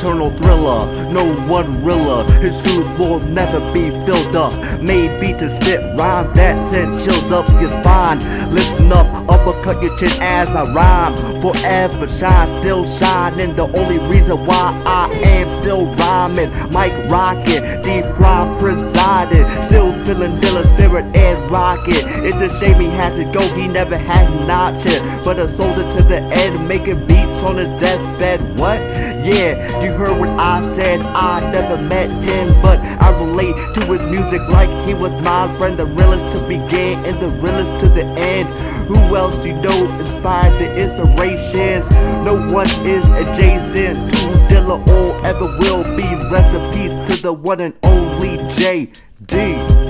eternal thriller. No one riller, his shoes will never be filled up. Maybe to spit rhyme that sent chills up your spine. Listen up, uppercut your chin as I rhyme. Forever shine, still shining. The only reason why I am still rhyming. Mike Rocket, D Prime presiding. Still feeling Dilla spirit and rocket. It's a shame he had to go, he never had an option. But a soldier to the end, making beats on his deathbed. What? Yeah, you heard what I said. I never met him, but I relate to his music like he was my friend. The realest to begin and the realest to the end. Who else you know inspired the inspirations? No one is adjacent to Dilla or ever will be. Rest in peace to the one and only JD.